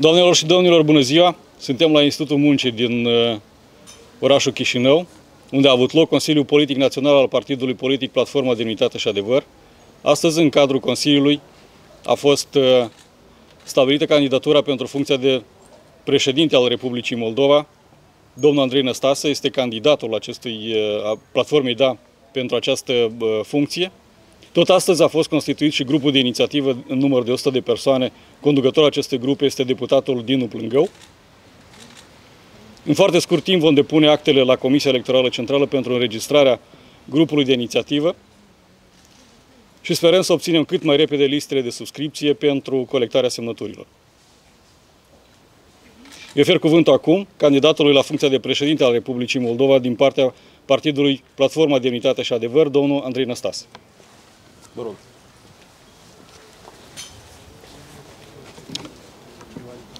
Doamnelor și domnilor, bună ziua! Suntem la Institutul Muncii din uh, orașul Chișinău, unde a avut loc Consiliul Politic Național al Partidului Politic Platforma de Unitate și Adevăr. Astăzi, în cadrul Consiliului, a fost uh, stabilită candidatura pentru funcția de președinte al Republicii Moldova. Domnul Andrei Năstase este candidatul acestui, uh, platformei DA pentru această uh, funcție. Tot astăzi a fost constituit și grupul de inițiativă în număr de 100 de persoane. Conducătorul acestui grup este deputatul Dinu Plângău. În foarte scurt timp vom depune actele la Comisia Electorală Centrală pentru înregistrarea grupului de inițiativă și sperăm să obținem cât mai repede listele de subscripție pentru colectarea semnăturilor. Eu ofer cuvântul acum candidatului la funcția de președinte al Republicii Moldova din partea Partidului Platforma de Unitate și Adevăr, domnul Andrei Năstas. Vă rog.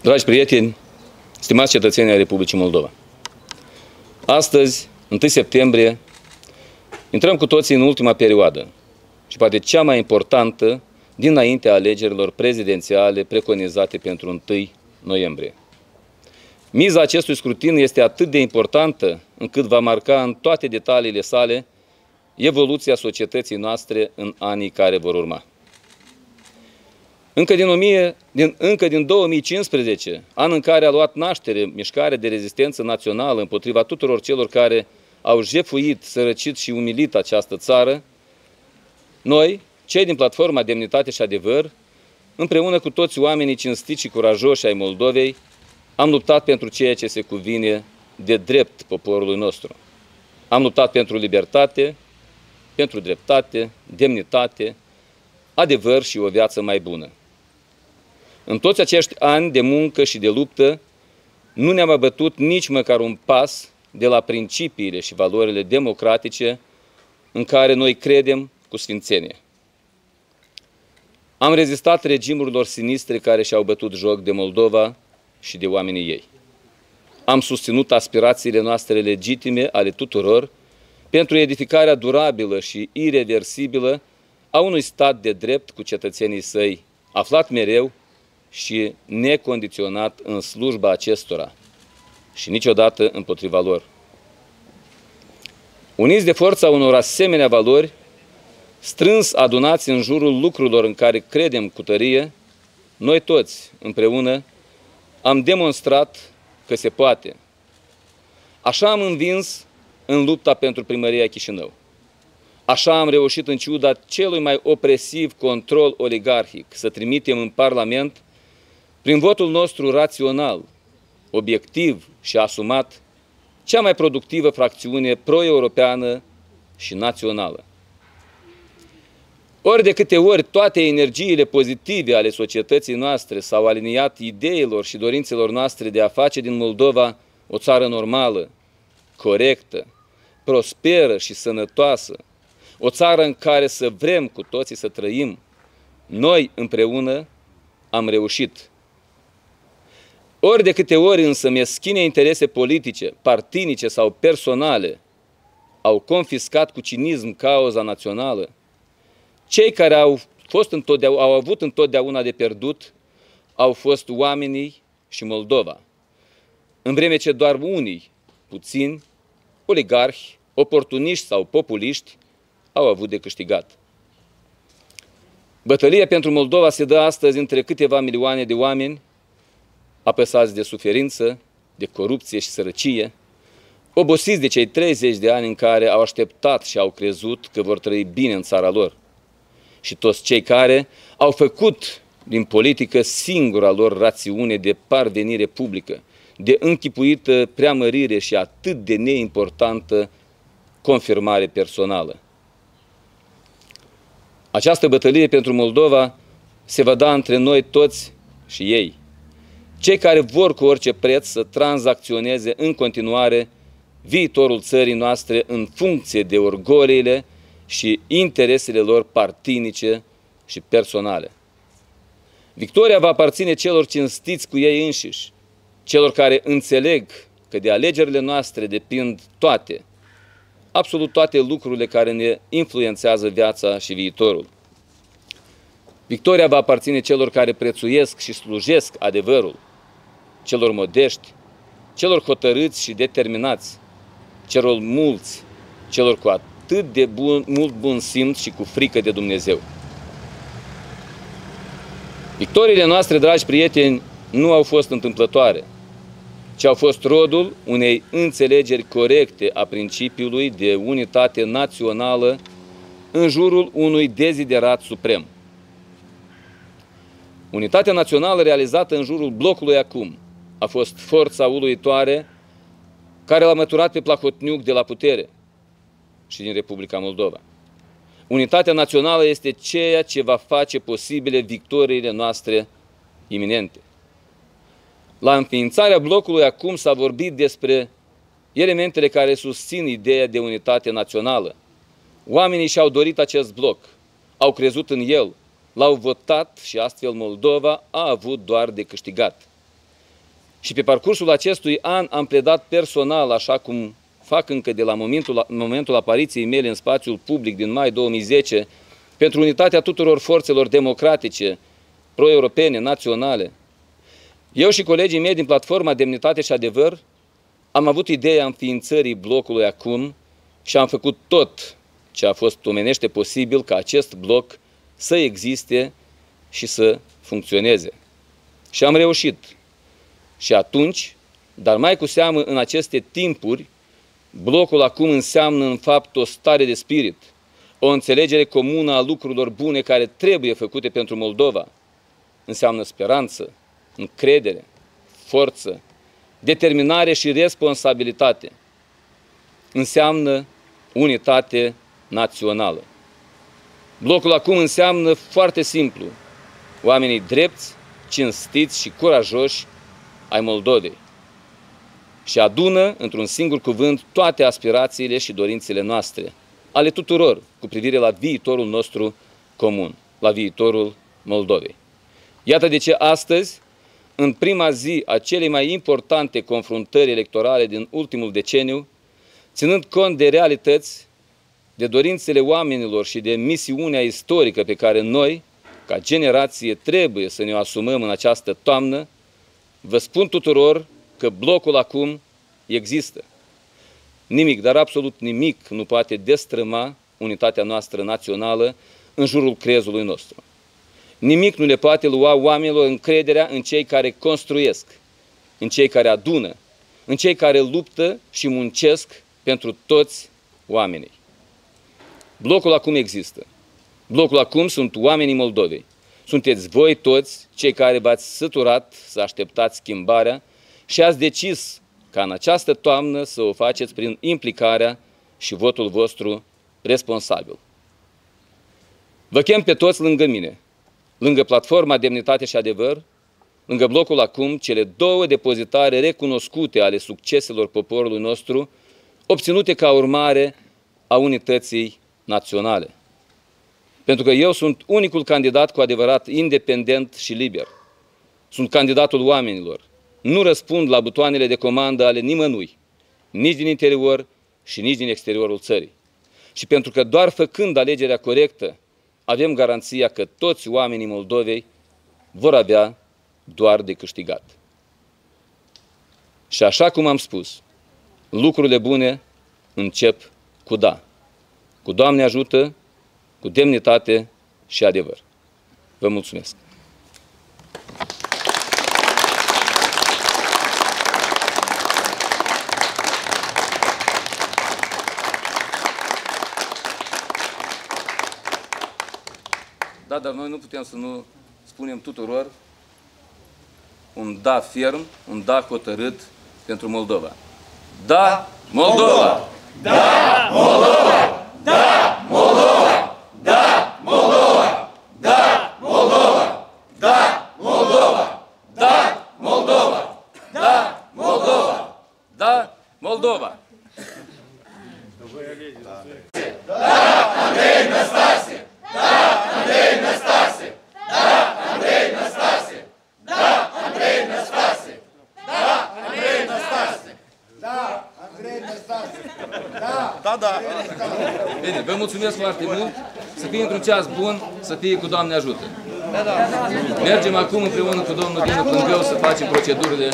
Dragi prieteni, stimați cetățeni ai Republicii Moldova, astăzi, 1 septembrie, intrăm cu toții în ultima perioadă și poate cea mai importantă dinaintea alegerilor prezidențiale preconizate pentru 1 noiembrie. Miza acestui scrutin este atât de importantă încât va marca în toate detaliile sale evoluția societății noastre în anii care vor urma. Încă din, 1000, din, încă din 2015, an în care a luat naștere mișcarea de rezistență națională împotriva tuturor celor care au jefuit, sărăcit și umilit această țară, noi, cei din Platforma Demnitate și Adevăr, împreună cu toți oamenii cinstiți și curajoși ai Moldovei, am luptat pentru ceea ce se cuvine de drept poporului nostru. Am luptat pentru libertate, pentru dreptate, demnitate, adevăr și o viață mai bună. În toți acești ani de muncă și de luptă, nu ne-am abătut nici măcar un pas de la principiile și valorile democratice în care noi credem cu sfințenie. Am rezistat regimurilor sinistre care și-au bătut joc de Moldova și de oamenii ei. Am susținut aspirațiile noastre legitime ale tuturor pentru edificarea durabilă și irreversibilă a unui stat de drept cu cetățenii săi, aflat mereu și necondiționat în slujba acestora și niciodată împotriva lor. Uniți de forța unor asemenea valori, strâns adunați în jurul lucrurilor în care credem cu tărie, noi toți, împreună, am demonstrat că se poate. Așa am învins în lupta pentru primăria Chișinău. Așa am reușit în ciuda celui mai opresiv control oligarhic să trimitem în Parlament, prin votul nostru rațional, obiectiv și asumat, cea mai productivă fracțiune pro-europeană și națională. Ori de câte ori toate energiile pozitive ale societății noastre s-au aliniat ideilor și dorințelor noastre de a face din Moldova o țară normală, corectă, prosperă și sănătoasă, o țară în care să vrem cu toții să trăim, noi împreună am reușit. Ori de câte ori însă meschine interese politice, partinice sau personale au confiscat cu cinism cauza națională, cei care au, fost întotdeauna, au avut întotdeauna de pierdut au fost oamenii și Moldova. În vreme ce doar unii, puțini, oligarhi, oportuniști sau populiști, au avut de câștigat. Bătălia pentru Moldova se dă astăzi între câteva milioane de oameni apăsați de suferință, de corupție și sărăcie, obosiți de cei 30 de ani în care au așteptat și au crezut că vor trăi bine în țara lor și toți cei care au făcut din politică singura lor rațiune de parvenire publică, de închipuită preamărire și atât de neimportantă confirmare personală. Această bătălie pentru Moldova se va da între noi toți și ei. Cei care vor cu orice preț să tranzacționeze în continuare viitorul țării noastre în funcție de orgoliile și interesele lor partinice și personale. Victoria va aparține celor cinstiți cu ei înșiși, celor care înțeleg că de alegerile noastre depind toate, absolut toate lucrurile care ne influențează viața și viitorul. Victoria va aparține celor care prețuiesc și slujesc adevărul, celor modești, celor hotărâți și determinați, celor mulți, celor cu atât de bun, mult bun simț și cu frică de Dumnezeu. Victoriile noastre, dragi prieteni, nu au fost întâmplătoare, ci au fost rodul unei înțelegeri corecte a principiului de unitate națională în jurul unui deziderat suprem. Unitatea națională realizată în jurul blocului acum a fost forța uluitoare care l-a măturat pe Plahotniuc de la putere și din Republica Moldova. Unitatea națională este ceea ce va face posibile victoriile noastre iminente. La înființarea blocului acum s-a vorbit despre elementele care susțin ideea de unitate națională. Oamenii și-au dorit acest bloc, au crezut în el, l-au votat și astfel Moldova a avut doar de câștigat. Și pe parcursul acestui an am pledat personal, așa cum fac încă de la momentul, momentul apariției mele în spațiul public din mai 2010, pentru unitatea tuturor forțelor democratice, pro-europene, naționale. Eu și colegii mei din platforma Demnitate și Adevăr am avut ideea înființării blocului acum și am făcut tot ce a fost omenește posibil ca acest bloc să existe și să funcționeze. Și am reușit. Și atunci, dar mai cu seamă în aceste timpuri, blocul acum înseamnă în fapt o stare de spirit, o înțelegere comună a lucrurilor bune care trebuie făcute pentru Moldova. Înseamnă speranță, încredere, forță, determinare și responsabilitate. Înseamnă unitate națională. Blocul acum înseamnă foarte simplu, oamenii drepți, cinstiți și curajoși ai Moldovei și adună într-un singur cuvânt toate aspirațiile și dorințele noastre, ale tuturor, cu privire la viitorul nostru comun, la viitorul Moldovei. Iată de ce astăzi, în prima zi a celei mai importante confruntări electorale din ultimul deceniu, ținând cont de realități, de dorințele oamenilor și de misiunea istorică pe care noi, ca generație, trebuie să ne o asumăm în această toamnă, vă spun tuturor că blocul acum există. Nimic, dar absolut nimic nu poate destrăma unitatea noastră națională în jurul crezului nostru. Nimic nu le poate lua oamenilor încrederea în cei care construiesc, în cei care adună, în cei care luptă și muncesc pentru toți oamenii. Blocul acum există. Blocul acum sunt oamenii Moldovei. Sunteți voi toți cei care v-ați săturat să așteptați schimbarea și ați decis ca în această toamnă să o faceți prin implicarea și votul vostru responsabil. Vă chem pe toți lângă mine, lângă platforma Demnitate și Adevăr, lângă blocul acum, cele două depozitare recunoscute ale succeselor poporului nostru, obținute ca urmare a unității naționale. Pentru că eu sunt unicul candidat cu adevărat independent și liber. Sunt candidatul oamenilor. Nu răspund la butoanele de comandă ale nimănui, nici din interior și nici din exteriorul țării. Și pentru că doar făcând alegerea corectă, avem garanția că toți oamenii Moldovei vor avea doar de câștigat. Și așa cum am spus, lucrurile bune încep cu da. Cu Doamne ajută cu demnitate și adevăr. Vă mulțumesc! Da, dar noi nu putem să nu spunem tuturor un da ferm, un da hotărât pentru Moldova. Da, Moldova! Da, Moldova! Da, Moldova! Da, Moldova! Da, Moldova! Da, Moldova! Da, Moldova! Da, Moldova! Da, Moldova! Da, Andrei Năstase! Da, Andrei Năstase! Da, Andrei Năstase! Da, Andrei Năstase! Da, Andrei Năstase! Da, Andrei Năstase. Da, Da, da. Bine, vă mulțumesc foarte mult, să fie într-un ceas bun, să fie cu Doamne ajută. Mergem acum împreună cu domnul Dinu Plângău să facem procedurile